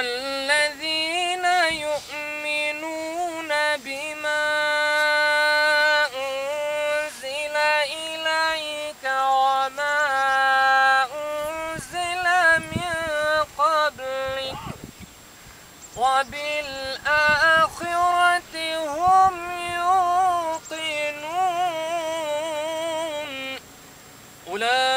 والذين يؤمنون بما أنزل إليك وما أنزل من قبلك وبالآخرة هم يوقنون. أولئك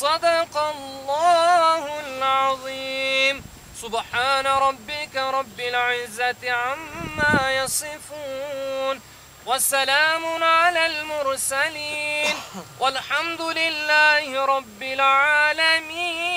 صدق الله العظيم. سبحان ربك رب العزة عما يصفون. وسلام على المرسلين. والحمد لله رب العالمين.